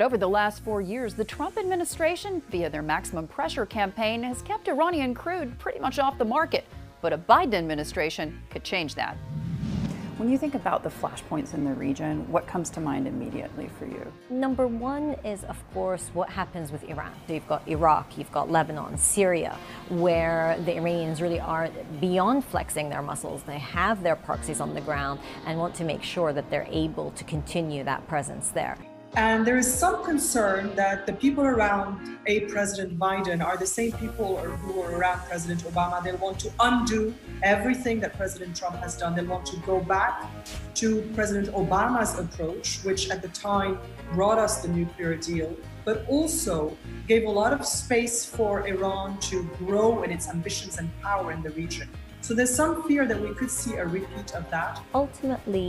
But over the last four years, the Trump administration, via their maximum pressure campaign, has kept Iranian crude pretty much off the market. But a Biden administration could change that. When you think about the flashpoints in the region, what comes to mind immediately for you? Number one is, of course, what happens with Iran. So you've got Iraq, you've got Lebanon, Syria, where the Iranians really are beyond flexing their muscles. They have their proxies on the ground and want to make sure that they're able to continue that presence there. And there is some concern that the people around a President Biden are the same people who were around President Obama. They'll want to undo everything that President Trump has done. They'll want to go back to President Obama's approach, which at the time brought us the nuclear deal, but also gave a lot of space for Iran to grow in its ambitions and power in the region. So there's some fear that we could see a repeat of that. Ultimately,